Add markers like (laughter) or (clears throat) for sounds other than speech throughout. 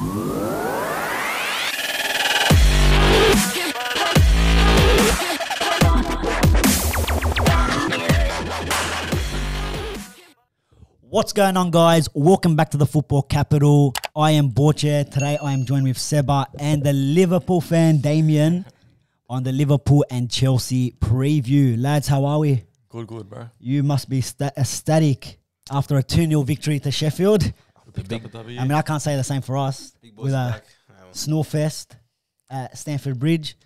What's going on, guys? Welcome back to the Football Capital. I am Borche. Today I am joined with Seba and the Liverpool fan Damien on the Liverpool and Chelsea preview. Lads, how are we? Good, good, bro. You must be sta- ecstatic after a 2 0 victory to Sheffield. Picked up a W. I mean, I can't say the same for us. Big with a are back. Snorefest at Stamford Bridge.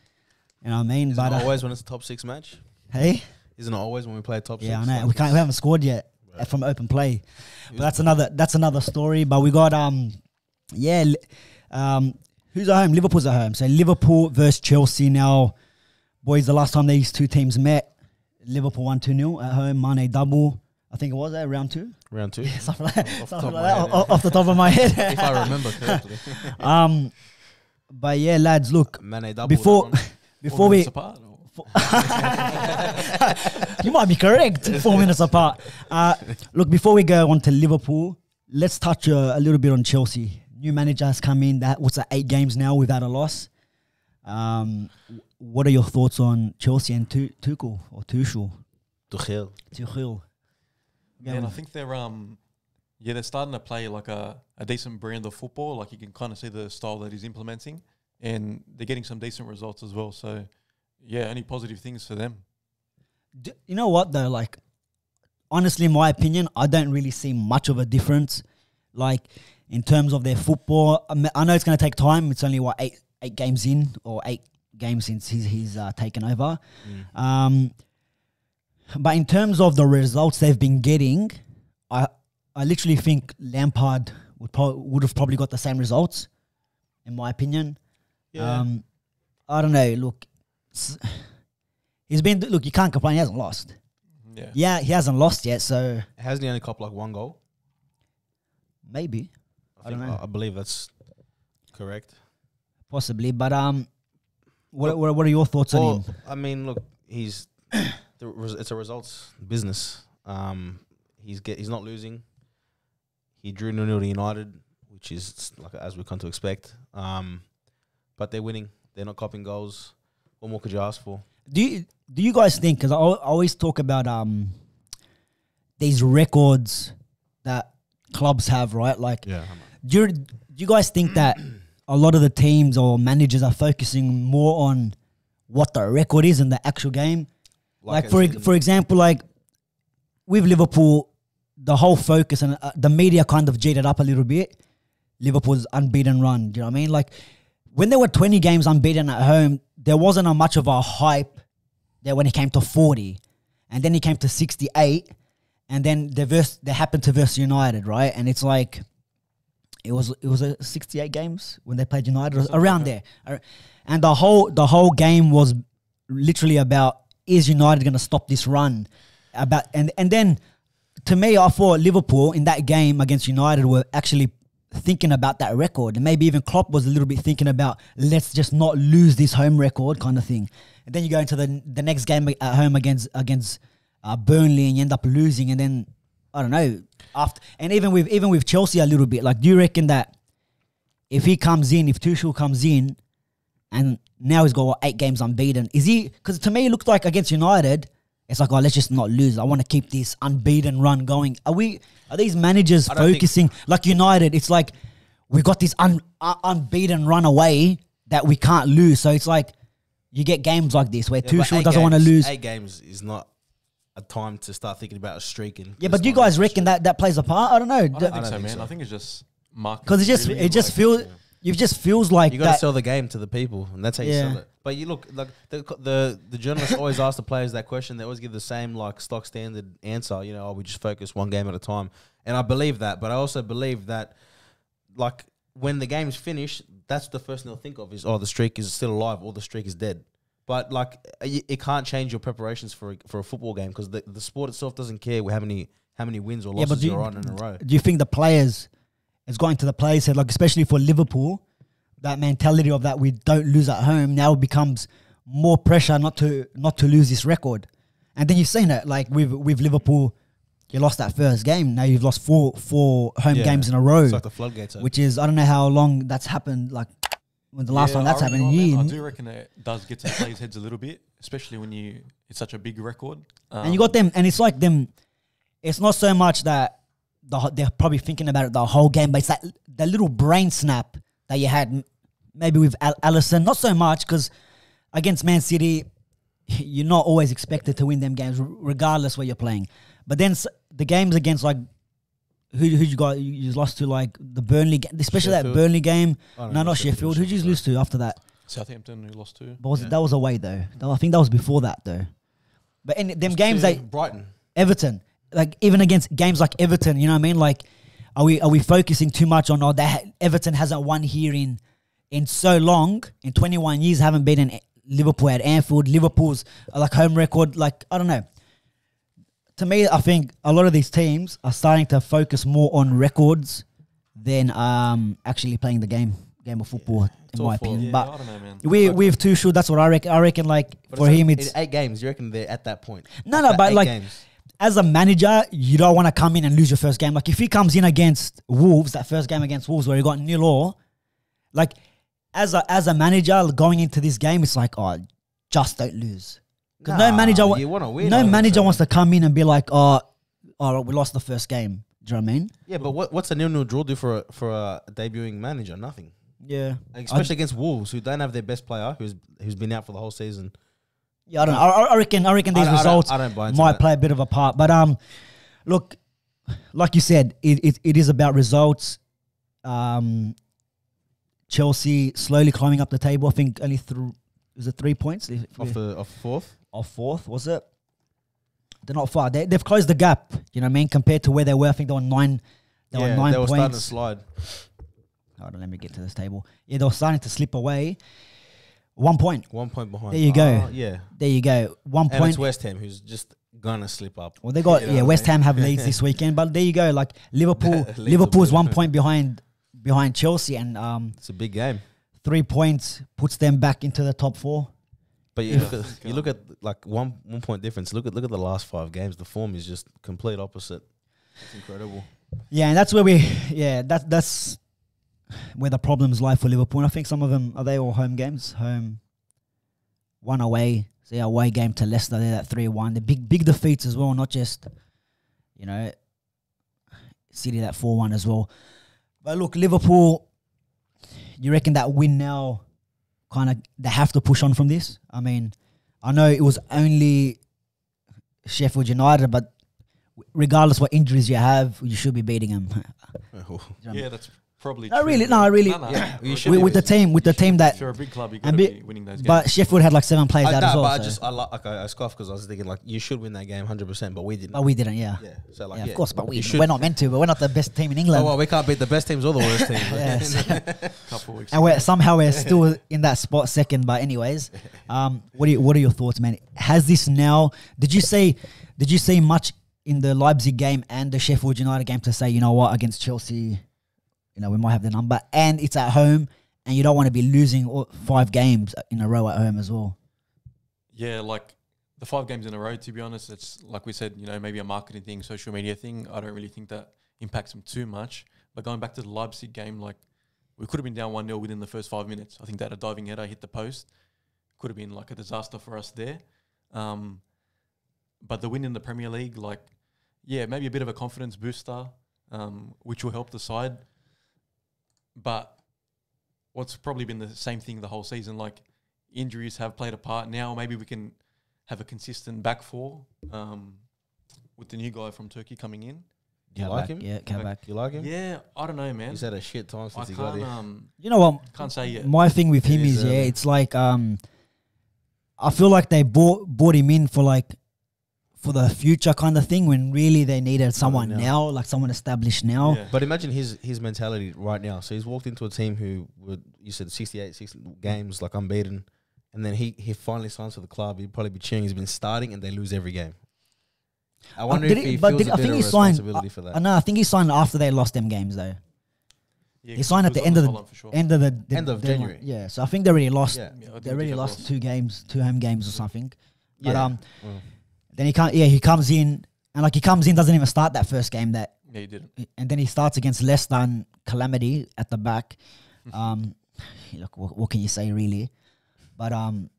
You know what I mean? Isn't But it uh, always when it's a top six match? hey, Isn't it always when we play a top yeah, I six? know. Like, We can't. We haven't scored yet uh, from open play. But that's another. That's another story. But we got um, yeah, um, who's at home? Liverpool's at home. So Liverpool versus Chelsea now, boys. The last time these two teams met, Liverpool won two 0 at home. Mane double. I think it was uh, round two. round two. (laughs) Something like, Off the something top of like my that, head, off, the top of my head. (laughs) if I remember correctly. (laughs) um, but yeah, lads, look before before we minutes apart, or- you might be correct. Four minutes apart. Uh, look, before we go on to Liverpool, let's touch uh, a little bit on Chelsea. New manager has come in. That what's that? Eight games now without a loss. Um, what are your thoughts on Chelsea and Tu- Tuchel or Tuchel? Tuchel. Tuchel. Yeah, and I think they're um, yeah, they're starting to play like a, a decent brand of football. Like you can kind of see the style that he's implementing, and they're getting some decent results as well. So, yeah, only positive things for them. D- you know what though? Like, honestly, in my opinion, I don't really see much of a difference. Like in terms of their football, I, mean, I know it's going to take time. It's only what eight eight games in or eight games since he's he's uh, taken over. Um, but in terms of the results they've been getting, I I literally think Lampard would pro- would have probably got the same results, in my opinion. Yeah. Um, I don't know. Look, he's been look. You can't complain. He hasn't lost. Yeah, Yeah, he hasn't lost yet. So Hasn't he only copped like one goal? maybe, I, I don't know. I, believe that's correct. possibly. But um, what what, what are your thoughts on Well, him? I mean, look, he's (clears throat) the res- it's a results business. Um, he's get he's not losing. He drew nil nil to United, which is like as we come to expect. Um, but they're winning. They're not copping goals. What more could you ask for? Do you do you guys think? Because I, I always talk about um these records that clubs have, right? Like, Yeah. do you, do you guys think that a lot of the teams or managers are focusing more on what the record is in the actual game? Like, for ex- for example, like with Liverpool, the whole focus and uh, the media kind of jaded up a little bit. Liverpool's unbeaten run. Do you know what I mean? Like when there were 20 games unbeaten at home, there wasn't a much of a hype there when it came to 40. And then it came to 68. And then they verse, they happened to verse United, right? And it's like it was it was a 68 games when they played United around there. And the whole the whole game was literally about is United going to stop this run? About and and then to me, I thought Liverpool in that game against United were actually thinking about that record, and maybe even Klopp was a little bit thinking about let's just not lose this home record kind of thing. And then you go into the the next game at home against against uh, Burnley, and you end up losing, and then I don't know after, and even with even with Chelsea a little bit. Like, do you reckon that if he comes in, if Tuchel comes in, and now he's got what, eight games unbeaten. Is he? Because to me, it looked like against United, it's like, oh, let's just not lose. I want to keep this unbeaten run going. Are we? Are these managers I think- focusing like United? It's like we got this un, uh, unbeaten run away that we can't lose. So it's like you get games like this where Yeah, but Tuchel doesn't want to lose. Eight games is not a time to start thinking about a streaking. Yeah, but do you guys reckon that that plays a part? I don't know I don't think don't so, think man. so. I think it's just marketing. because it just really, it just like- feels it just feels like You got to that. sell the game to the people, and that's how you Yeah. sell it. But you look like the the the journalists always ask the players that question. They always give the same like stock standard answer. You know, oh, we just focus one game at a time, and I believe that. But I also believe that, like when the game's finished, that's the first thing they'll think of is oh the streak is still alive or the streak is dead. But like uh, it, it can't change your preparations for a, for a football game because the, the sport itself doesn't care how many how many wins or Yeah, losses do you- you're on in a row. do you think the players it's going to the players head like especially for Liverpool that mentality of that we don't lose at home now becomes more pressure not to not to lose this record and then you've seen it like with with Liverpool you lost that first game. Now you've lost four four home Yeah. games in a row, It's like the floodgates. which is I don't know how long that's happened. Like when the last Yeah, time that's I reckon- happened, I year. do reckon it does get to the players' heads a little bit, especially when you it's such a big record. Um, and you got them, and it's like them. It's not so much that the, they're probably thinking about it the whole game, but it's that that little brain snap that you had, maybe with Al- Alisson. Not so much because against Man City, (laughs) you're not always expected to win them games, regardless where you're playing. But then the games against like who who you got, you, you lost to like the Burnley, ga- especially Sheffield. that Burnley game. No, know, not Sheffield. Who did you sorry. lose to after that? Southampton who lost to. But was Yeah. it, that was away though. I think that was before that though. But in them games, To they Brighton. Everton, like even against games like Everton, you know what I mean? Like, are we are we focusing too much on oh that Everton hasn't won here in in so long in 21 years haven't been in Liverpool at Anfield. Liverpool's uh, like home record, like I don't know. To me, I think a lot of these teams are starting to focus more on records than um actually playing the game game of football. It's in my opinion, Yeah, but know, man. we we've too sure. That's what I reckon. I reckon like But for it's him, like it's eight games. You reckon they're at that point? No, no, but like- games. As a manager, you don't want to come in and lose your first game. Like if he comes in against Wolves, that first game against Wolves where he got nil all, like as a as a manager going into this game, it's like oh, just don't lose. Because no manager, wa- you want to win. no manager wants to come in and be like oh, oh, we lost the first game. Do you know what I mean? Yeah, but what, what's a nil-nil draw do for a, for a debuting manager? Nothing. Yeah, Like, especially against Wolves, who don't have their best player, who's who's been out for the whole season. Yeah. I don't. know. I, I reckon. I reckon these I don't- I don't- results I don't buy might play a bit of a part. But um, look, like you said, it, it, it is about results. Um, Chelsea slowly climbing up the table. I think only through is it three points off the off fourth. off fourth was it? They're not far. They, they've closed the gap. You know what I mean? Compared to where they were, I think they were nine. They were yeah, nine they were starting to slide. Hold on, let me get to this table. Yeah, they were starting to slip away. One point. One point behind. There you go. Ah, yeah, There you go. One and point. it's West Ham who's just gonna slip up. Well, they got You know yeah. West? Ham have leads this (laughs) weekend, but there you go. Like Liverpool, (laughs) Liverpool's one point behind behind Chelsea, and um, It's a big game. three points puts them back into the top four. But you look at you look at like one one point difference. Look at look at the last five games. The form is just complete opposite. It's incredible. Yeah, and that's where we yeah that that's where the problems lie for Liverpool. And I think some of them are they all home games, home one away. See away game to Leicester, they're that three one. The big big defeats as well, not just you know City that four one as well. But look, Liverpool, you reckon that win now kind of they have to push on from this? I mean, I know it was only Sheffield United, but regardless what injuries you have, you should be beating them. (laughs) Oh. Yeah, that's probably. No, true, really, man. no, really- No, no, Yeah, you really. with, with the team, with the team that, If you're a big club, you got and to be- be winning those games. but Sheffield had like seven players I, out nah, as well. but I just I like okay, I scoffed because I was thinking like you should win that game hundred percent, but we didn't. but we didn't, yeah. yeah, so like yeah, yeah, of course, but we should. we're not meant to. But we're not the best team in England, Oh well, we can't beat the best teams or the worst teams. (laughs) Yes. (laughs) (laughs) couple weeks. and we're somehow we're still in that spot second. But anyways, um, what are you, what are your thoughts, man? Has this now? Did you say? Did you see much in the Leipzig game and the Sheffield United game to say, you know what, against Chelsea, you know we might have the number, and it's at home, and you don't want to be losing all, five games in a row at home as well. Yeah, like the five games in a row. To be honest, it's like we said, you know, maybe a marketing thing, social media thing. I don't really think that impacts them too much. But going back to the Leipzig game, like we could have been down one 0 within the first five minutes. I think that a diving header hit the post could have been like a disaster for us there. Um, but the win in the Premier League, like, yeah, maybe a bit of a confidence booster, um, which will help the side. But what's probably been the same thing the whole season, like injuries have played a part. Now maybe we can have a consistent back four um, with the new guy from Turkey coming in. Do you like back, him? Yeah, came Like- back. You like him? Yeah, I don't know, man. He's had a shit time I since he got here. um, You know what? can't say yet. My thing with him It is is, yeah, it's like um, I feel like they bought bought him in for like for the future kind of thing when really they needed someone now. now, like someone established now. Yeah. But imagine his his mentality right now. So he's walked into a team who would you said 68, 60 games like unbeaten, and then he he finally signs for the club. He'd probably be cheering. He's been starting, and they lose every game. I wonder Uh, did if he- he but feels did- a I bit think of he signed- responsibility for that. I know. I think he signed after they lost them games though. Yeah, he signed at the end of the- sure. End of the, the End of deadline. January. Yeah, so I think they already lost. yeah. Yeah, They think already lost two games, two home games or something. But Yeah. um, Well, then he can't. Yeah, he comes in and like he comes in, doesn't even start that first game that, Yeah, he didn't. and then he starts against Leicester and Calamity at the back. Um, look, what, what can you say really? But um,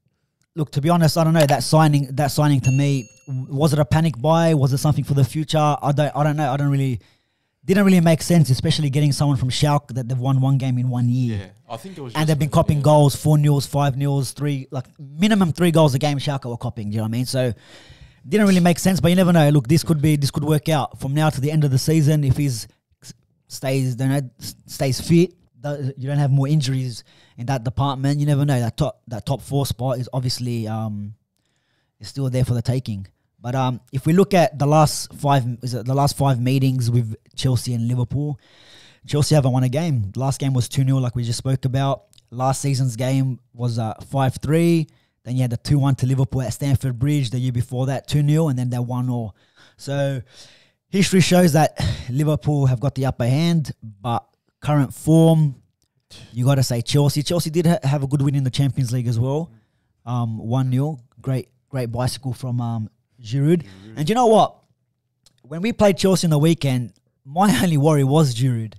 look, to be honest, I don't know that signing. That signing to me was it a panic buy? Was it something for the future? I don't. I don't know. I don't really. Didn't really make sense, especially getting someone from Schalke that they've won one game in one year. Yeah, I think it was. And they've been copying yeah. goals, four nils, five nils, three like minimum three goals a game. Schalke were copying. Do you know what I mean? So didn't really make sense. But you never know. Look, this could be this could work out from now to the end of the season if he's stays you know stays fit. You don't have more injuries in that department. You never know. That top that top four spot is obviously um is still there for the taking. But um, if we look at the last five, is it the last five meetings with Chelsea and Liverpool, Chelsea haven't won a game. The last game was 2 0, like we just spoke about. Last season's game was 5 uh, 3. Then you had the 2 1 to Liverpool at Stamford Bridge. The year before that, 2 0, and then that 1 0. So history shows that Liverpool have got the upper hand, but current form, you got to say Chelsea. Chelsea did ha- have a good win in the Champions League as well. Um, 1 0. Great, great bicycle from um, Giroud. And you know what? When we played Chelsea in the weekend, my (laughs) only worry was Giroud.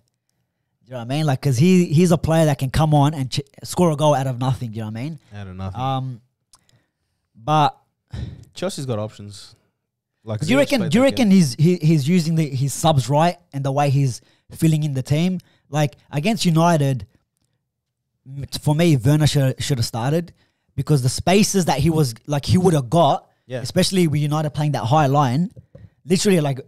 You know what I mean? Like, cause he he's a player that can come on and ch- score a goal out of nothing. You know what I mean? Out of nothing. Um, but Chelsea's got options. Like do you reckon? Do you reckon he's he, he's using the his subs right and the way he's filling in the team? Like against United, for me, Werner should should have started because the spaces that he was like he would have got, Yeah. especially with United playing that high line, literally like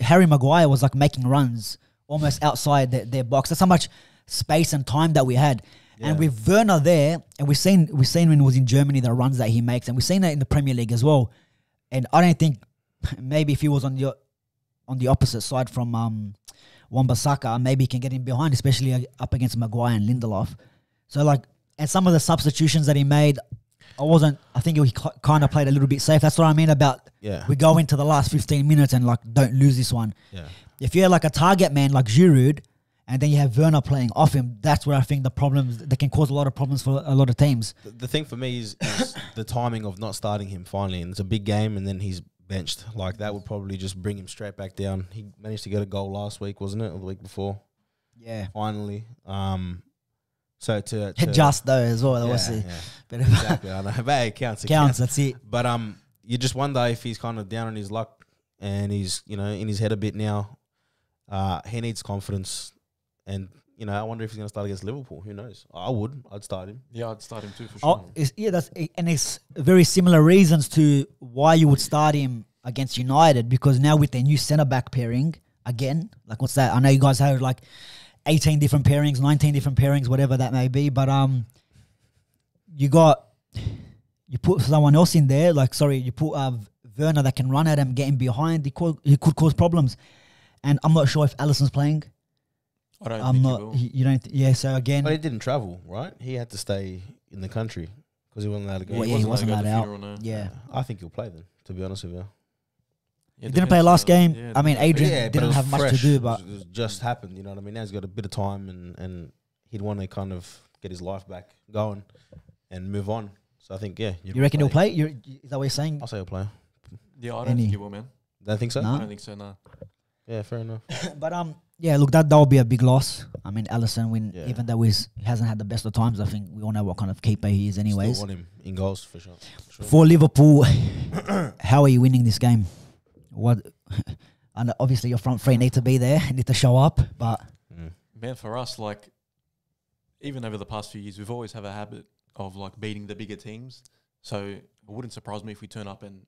Harry Maguire was like making runs almost outside their, their box. That's how much space and time that we had. And with Werner there, and we've seen we've seen when he was in Germany the runs that he makes, and we've seen that in the Premier League as well. And I don't think (laughs) maybe if he was on the on the opposite side from um, Wan-Bissaka, maybe he can get him behind, especially uh, up against Maguire and Lindelof. So like, and some of the substitutions that he made, I wasn't. I think he kind of played a little bit safe. That's what I mean about Yeah. we go into the last 15 minutes and like don't lose this one. Yeah. If you're like a target man like Giroud, and then you have Werner playing off him, that's where I think the problems that can cause a lot of problems for a lot of teams. The, the thing for me is, is (laughs) the timing of not starting him finally, and it's a big game, and then he's benched. Like that would probably just bring him straight back down. He managed to get a goal last week, wasn't it, or the week before? Yeah, Finally. Um. So to, to (laughs) just though as well. yeah, obviously, yeah, (laughs) bit exactly. I know, but it counts. It counts. That's it. But um, you just wonder if he's kind of down on his luck and he's you know in his head a bit now. Uh, he needs confidence, and you know I wonder if he's going to start against Liverpool. Who knows? I would. I'd start him. Yeah, I'd start him too for sure. Oh, it's, yeah, that's and it's very similar reasons to why you would start him against United because now with their new centre back pairing again, like what's that? I know you guys have like eighteen different pairings, nineteen different pairings, whatever that may be, but um, you got you put someone else in there, like sorry, you put uh, Werner that can run at him, get him behind. He could he could cause problems, and I'm not sure if Alisson's playing. I don't I'm think not. he will. you don't. Yeah. So again, But he didn't travel, right? He had to stay in the country because he wasn't allowed to go. Well, yeah, he wasn't allowed to go out. the funeral, no. yeah. I think he'll play then. To be honest with you. Yeah, He didn't play depends, last game. yeah, I mean, depends. Adrian but it didn't was have much to fresh. do, It was- but it was just happened. You know what I mean? Now he's got a bit of time, and and he'd want to kind of get his life back going and move on. So I think yeah. you reckon he'll play? You're, is that what you're saying? I'll say he'll play. Yeah, I don't Any- think he will, man. Don't think so. No. I don't think so. No. Yeah, fair enough. (coughs) but um, yeah. Look, that that would be a big loss. I mean, Alisson, when Yeah. even though he's, he hasn't had the best of times, I think we all know what kind of keeper he is, anyways. Still want him in goals for sure. For sure. For Liverpool, (coughs) how are you winning this game? What? (laughs) And obviously, your front three need to be there, need to show up. But Mm. Man, for us, like, even over the past few years, we've always have a habit of like beating the bigger teams. So it wouldn't surprise me if we turn up and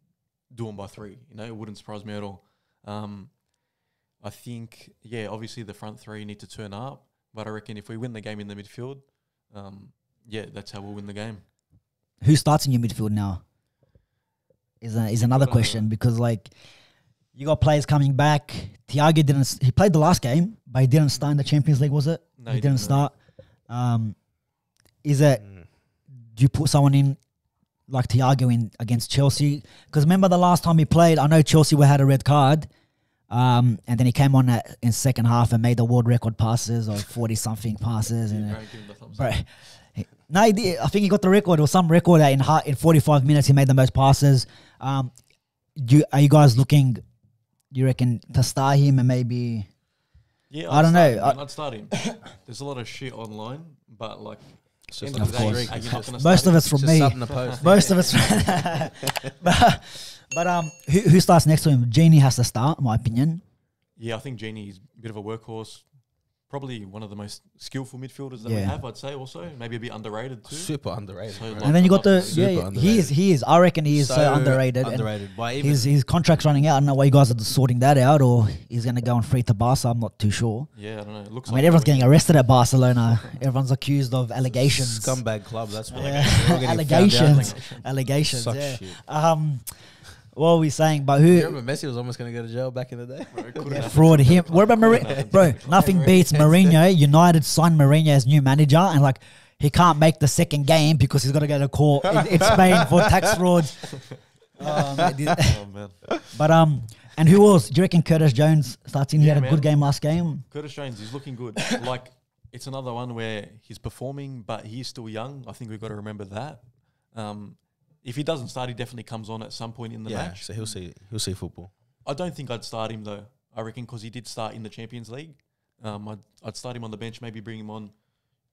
do them by three. You know, it wouldn't surprise me at all. Um, I think, yeah, obviously the front three need to turn up, but I reckon if we win the game in the midfield, um, yeah, that's how we'll win the game. who starts in your midfield now? Is a, is another question because like you got players coming back. Thiago didn't. He played the last game, but he didn't start in the Champions League. Was it? No, he he didn't didn't, start. Um, is it? Mm. Do you put someone in like Thiago in against Chelsea? Because remember the last time he played, I know Chelsea were had a red card. Um, and then he came on at, in second half and made the world record passes or (laughs) forty something passes. And, uh, Grant, give him the thumbs Bro, he- no, he did. I think he got the record or some record that in ha- in 45 minutes he made the most passes. Um, do you, are you guys looking you reckon to start him and maybe Yeah, I I'd don't know, him, I- man, I'd start him. (coughs) There's a lot of shit online, but like, It's end just of a the day, streak. are you not gonna most of it's from me. something to post. Most of it's, but, but um, who, who starts next to him? Gini has to start, in my opinion. Yeah, I think Gini's a bit of a workhorse. Probably one of the most skillful midfielders that we Yeah. have, I'd say. Also, maybe a bit underrated too. Super underrated. So, bro. like, And then you got the Super yeah, yeah, he is he is. I reckon he is so, underrated. and Underrated by even his his contract's running out. I don't know why you guys are sorting that out, or he's going to go on free to Barca. I'm not too sure. Yeah, I don't know. It looks I like mean, everyone's getting arrested at Barcelona. Everyone's accused of allegations. scumbag club. That's why. Yeah. They're getting found out. allegations. Allegations. Suck yeah. shit. Um, what were we saying? But You who? remember Messi was almost going to go to jail back in the day. Yeah, fraud him. What about Mourinho? Bro, nothing beats Mourinho. (laughs) United signed Mourinho as new manager, and like he can't make the second game because he's got to go to court in, in Spain for tax (laughs) frauds. Um, Oh man, but um, and who else? Do you reckon Curtis Jones starts in? He Yeah, had a man. good game last game. Curtis Jones, he's looking good. like it's another one where he's performing, but he's still young. I think we've got to remember that. Um, if he doesn't start, he definitely comes on at some point in the yeah, match. so he'll see. He'll see football. I don't think I'd start him though. I reckon because he did start in the Champions League. Um, I'd, I'd start him on the bench, maybe bring him on,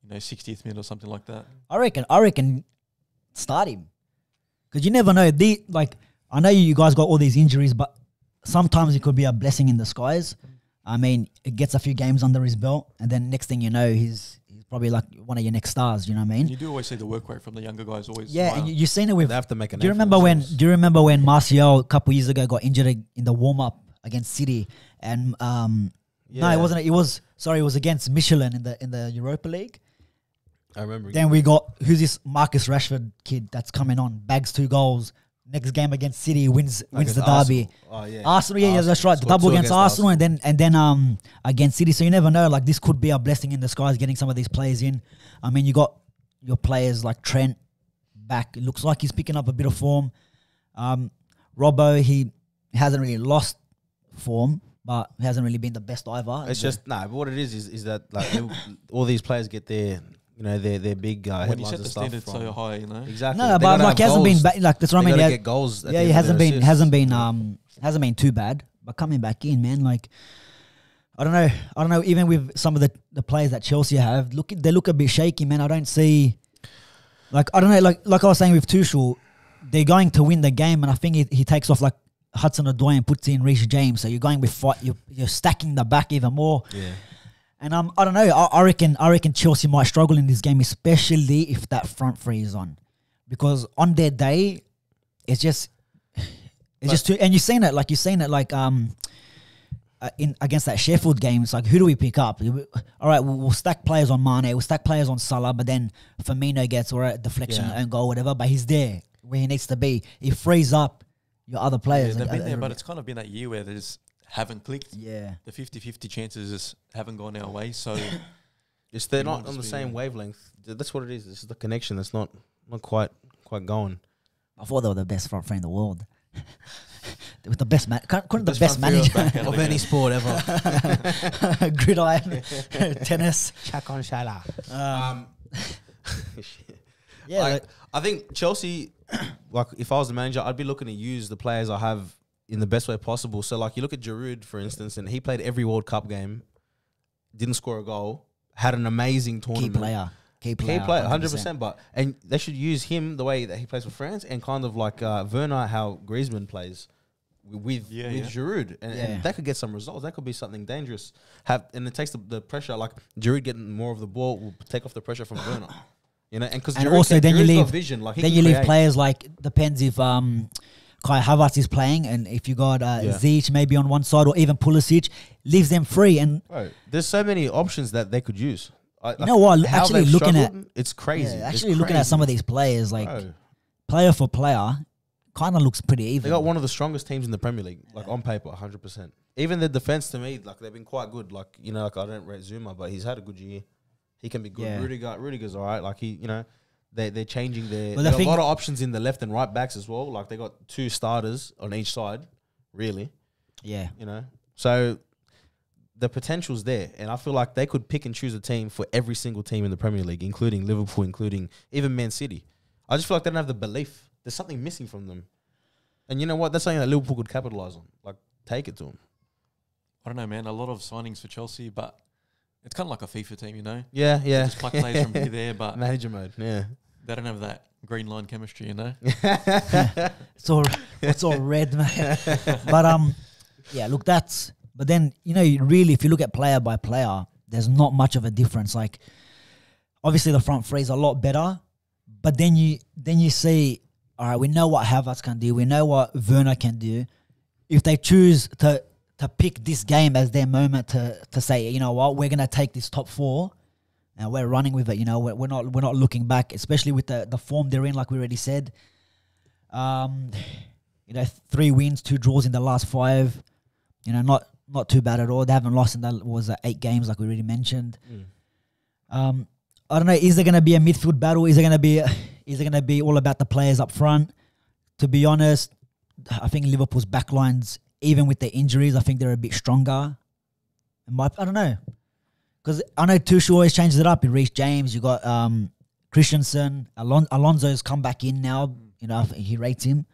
you know, 60th minute or something like that. I reckon. I reckon start him because you never know. The like I know you guys got all these injuries, but sometimes it could be a blessing in disguise. I mean, it gets a few games under his belt, and then next thing you know, he's he's probably like one of your next stars. You know what I And mean? you do always see the work rate from the younger guys always. Yeah, higher. and you, you've seen it with. They have to make an. Do you remember when? Do you remember when Martial a couple years ago got injured in the warm up against City, and um, no, Yeah. it wasn't. It was sorry, it was against Midtjylland in the in the Europa League. I remember. Then we got who's this Marcus Rashford kid that's coming on, bags two goals. Next game against City wins wins Against the derby. Arsenal. Oh yeah. Arsenal, yeah, yeah, that's right. The double two against, Arsenal, and then and then um against City. So you never know. Like this could be a blessing in disguise, getting some of these players in. I mean, you got your players like Trent back. It looks like he's picking up a bit of form. Um, Robbo, he hasn't really lost form, but he hasn't really been the best either. It's just no. but what it is is is that like (laughs) all these players get their you know their their big uh, when you headlines set and the stuff standard from so high, you know. exactly. no, They but gotta like he have hasn't been goals. ba- like that's what I They mean. gotta Yeah, get goals. at yeah, the he of hasn't their been assists. hasn't been um hasn't been too bad, but coming back in, man, like I don't know, I don't know. Even with some of the, the players that Chelsea have, look they look a bit shaky, man. I don't see, like I don't know, like like I was saying with Tuchel, they're going to win the game, and I think he, he takes off like Hudson Odoi and puts in Reece James. So you're going with fight, you're, you're stacking the back even more. Yeah. And um, I don't know. I, I reckon I reckon Chelsea might struggle in this game, especially if that front three is on, because on their day, it's just it's just too. And you've seen it, like you've seen it, like um, uh, in against that Sheffield game. It's like who do we pick up? All right, we'll, we'll stack players on Mane, we'll stack players on Salah, but then Firmino gets or a deflection, Yeah. own goal, whatever. But he's there where he needs to be. He frees up your other Yeah, players. they've Like, been there, uh, but it's kind of been that year where they just haven't clicked. yeah. The 50-50 chances just haven't gone our way. So (coughs) It's they're not on the same be- wavelength. That's what it is. This is the connection that's not not quite quite going. I thought they were the best front three in the world. (laughs) With the best man, couldn't the Best best manager, (laughs) of any sport ever. (laughs) gridiron, tennis. Chakon Shala. Um, Um, yeah, like, like- I think Chelsea, (coughs) like if I was the manager, I'd be looking to use the players I have in the best way possible. So like you look at Giroud, for instance, and he played every World Cup game, didn't score a goal, had an amazing key tournament. player, key player, Key player, hundred 100%. But and they should use him the way that he plays for France, and kind of like uh, Werner, how Griezmann plays with Yeah, with yeah. Giroud, and, Yeah. and that could get some results. That could be something dangerous. Have and it takes the, the pressure. Like Giroud getting more of the ball will take off the pressure from Werner. You know, and because And also then you leave- vision. Like Then can you leave players like depends if um, Kai Havertz is playing, and if you got uh, Yeah. Ziyech maybe on one side or even Pulisic, leaves them free. And Bro, there's so many options that they could use. I, you know what? Actually looking at it's crazy. yeah, It's actually looking at some of these players, like Bro, player for player, kind of looks pretty even. They got one of the strongest teams in the Premier League, like on paper, hundred percent. Even the defense to me, like they've been quite good. Like you know, like I don't rate Zouma, but he's had a good year. He can be good. Yeah. Rudiger, Rudiger's all right. Like he, you know, they they're changing their. Well, they the got a lot of options in the left and right backs as well. Like they got two starters on each side, really. yeah, You know, so the potential's there, and I feel like they could pick and choose a team for every single team in the Premier League, including Liverpool, including even Man City. I just feel like they don't have the belief. There's something missing from them, and you know what? That's something that Liverpool could capitalize on. Like take it to them. I don't know, man. A lot of signings for Chelsea, but it's kind of like a FIFA team, you know. Yeah, yeah. just pluck players from here (laughs) there, but Manager mode. Yeah. they don't have that green line chemistry, you know. (laughs) It's all it's all red, man. (laughs) but um, yeah. Look, that's. But then you know, you really, if you look at player by player, there's not much of a difference. Like, obviously, the front three is a lot better, but then you then you see, all right, we know what Havertz can do, we know what Werner can do. If they choose to to pick this game as their moment to to say, you know what, we're gonna take this top four. And we're running with it, you know. We're, we're not we're not looking back, especially with the, the form they're in, like we already said. Um, you know, three wins, two draws in the last five. You know, not not too bad at all. They haven't lost in that was uh, eight games, like we already mentioned. Um, I don't know. Is there going to be a midfield battle? Is there going to be is it going to be all about the players up front? To be honest, I think Liverpool's backlines, even with their injuries, I think they're a bit stronger. My, I don't know, because I know Tuchel always changes it up. You Reece James, you got um, Christensen, Alon- Alonso's come back in now. You know, he rates him.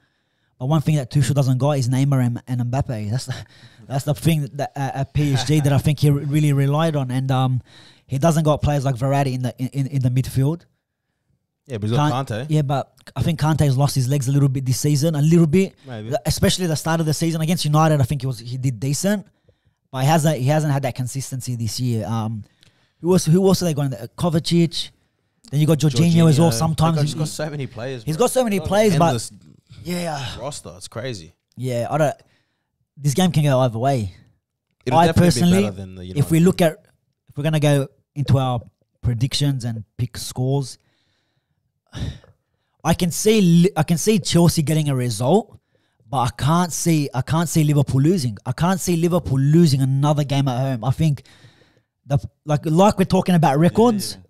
But one thing that Tuchel doesn't got is Neymar and, and Mbappe. That's the, that's the thing that uh, at PSG that I think he re- really relied on, and um, he doesn't got players like Verratti in the in, in the midfield. Yeah, but he's got Kante. Yeah, but I think Kante's lost his legs a little bit this season, a little bit, Maybe. Especially the start of the season against United. I think he was he did decent, but he hasn't he hasn't had that consistency this year. Um, who else who else are they going? to Kovacic. Then you got Jorginho, as well. Sometimes he's got so many players. he's bro. got so many Got players, but yeah, roster. It's crazy. yeah. I don't. This game can go either way. It'll I personally, be better than the if we look at if we're gonna go into our predictions and pick scores, I can see I can see Chelsea getting a result, but I can't see I can't see Liverpool losing. I can't see Liverpool losing another game at home. I think the like like we're talking about records. yeah.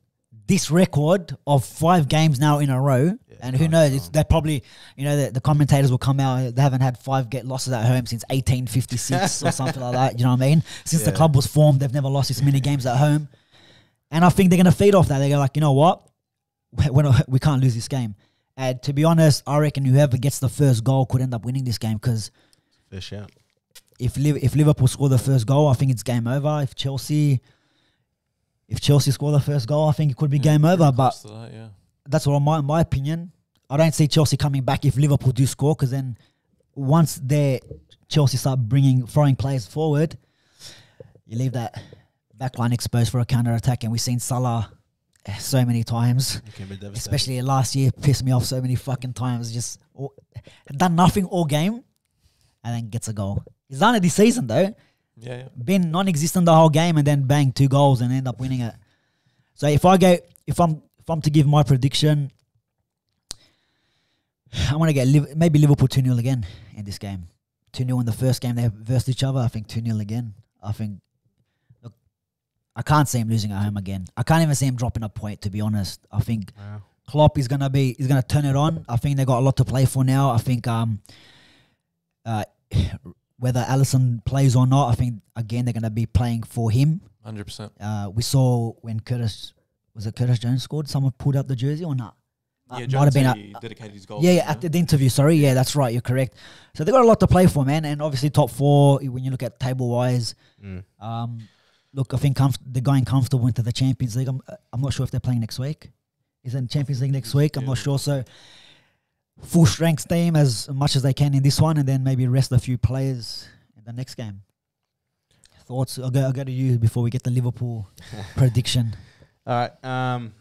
This record of five games now in a row, and who knows? It's, they probably, you know, the, the commentators will come out. They haven't had five get losses at home since 1856 or something like that. You know what I mean? Since the club was formed, they've never lost this many games at home. And I think they're going to feed off that. They're like, you know what? We're not, we can't lose this game. And to be honest, I reckon whoever gets the first goal could end up winning this game because fish out. if Liv- if Liverpool score the first goal, I think it's game over. If Chelsea if Chelsea score the first goal, I think it could be Yeah, game over. But that, yeah. that's what my my opinion. I don't see Chelsea coming back if Liverpool do score because then once they Chelsea start bringing throwing players forward, you leave that backline exposed for a counter attack, and we've seen Salah so many times. It can be devastating. Especially last year, pissed me off so many fucking times. Just all, done nothing all game, and then gets a goal. He's done it this season though Yeah, yeah. been non-existent the whole game and then bang two goals and end up winning it. So if I go, if I'm if I'm to give my prediction, I want to get Liv- maybe Liverpool two 0 again in this game. Two 0 in the first game they versed each other. I think two 0 again. I think. Look, I can't see him losing at home again. I can't even see him dropping a point. To be honest, I think Wow. Klopp is gonna be is gonna turn it on. I think they got a lot to play for now. I think um uh (sighs) whether Alisson plays or not, I think again they're gonna be playing for him. Hundred percent. Uh we saw when Curtis was it Curtis Jones scored, someone pulled up the jersey or not? Uh, Yeah, might Jones have been a- he dedicated his goal. yeah, yeah, at the, the interview. Sorry, yeah, that's right. You're correct. So they got a lot to play for, man, and obviously top four. When you look at table wise, Mm. um, look, I think comf- they're going comfortable into the Champions League. I'm, I'm not sure if they're playing next week. Is it Champions League next week? I'm not sure. So full strength team as much as they can in this one, and then maybe rest a few players in the next game. Thoughts? I'll go. I'll go to you before we get the Liverpool (laughs) prediction. All right. Um,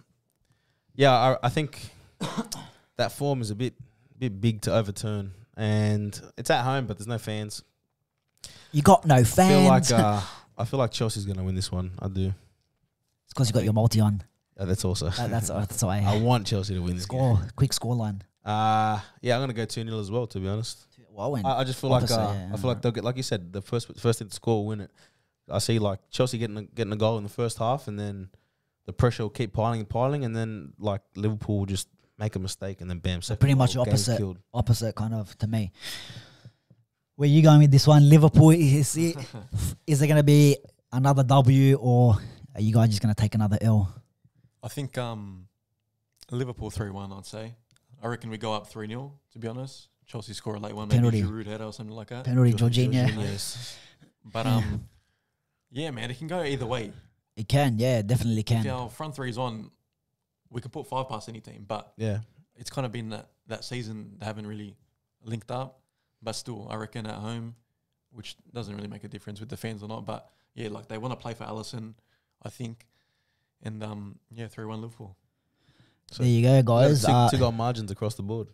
yeah, I, I think (coughs) that form is a bit bit big to overturn, and it's at home, but there's no fans. You got no I feel like fans. uh, (laughs) I feel like Chelsea's gonna win this one. I do. it's because you got your multi on. Uh, that's also. That, that's that's why. I (laughs) want Chelsea to win this game. score quick score line. Uh yeah, I'm gonna go two 0 as well. To be honest, Well, I, I just feel like uh, yeah, I feel like they'll get like you said the first first thing to score will win it. I see like Chelsea getting a, getting a goal in the first half, and then the pressure will keep piling and piling, and then like Liverpool will just make a mistake, and then bam, So pretty much opposite. opposite kind of to me. Where you going with this one? Liverpool is it, is it going to be another W or are you guys just going to take another L? I think um, Liverpool three one. I'd say. I reckon we go up three 0 To be honest, Chelsea score a late one, maybe Penalty. Giroud header or something like that. Penalty, Jorginho, Jorginho. yes. But um, Yeah, man, it can go either way. It can, yeah, definitely If can. our front three's on, we can put five past any team. But Yeah. it's kind of been that, that season they haven't really linked up. But still, I reckon at home, which doesn't really make a difference with the fans or not. But yeah, like they want to play for Alisson, I think. And um, yeah, 3 1 Liverpool. So there you go, guys. two, Uh, two goal margins across the board.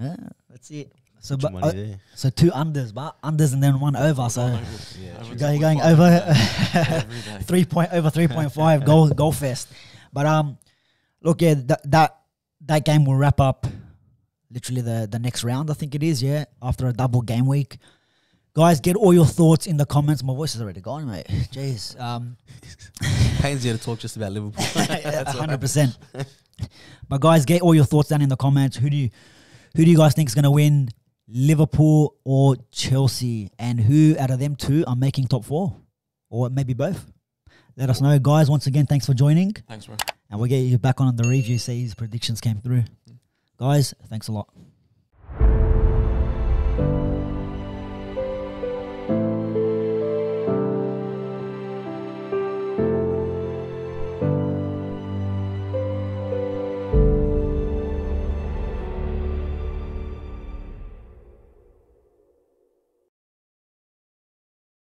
yeah, that's it. So, but, money uh, there. so two unders, but unders and then one over. So Going over- Yeah. over You're going- going over three point over three point five goal goal fest. But um, look, yeah, that that that game will wrap up literally the the next round. I think it is. Yeah, after a double game week. Guys, get all your thoughts in the comments. My voice is already gone, mate. (laughs) Jeez. Um, (laughs) Pains you to talk just about Liverpool. (laughs) That's hundred percent. But guys, get all your thoughts down in the comments. Who do you who do you guys think is gonna win? Liverpool or Chelsea? And who out of them two are making top four? Or maybe both? Let us know. Guys, once again, thanks for joining. Thanks, bro. And we'll get you back on the review, see his predictions came through. Guys, thanks a lot.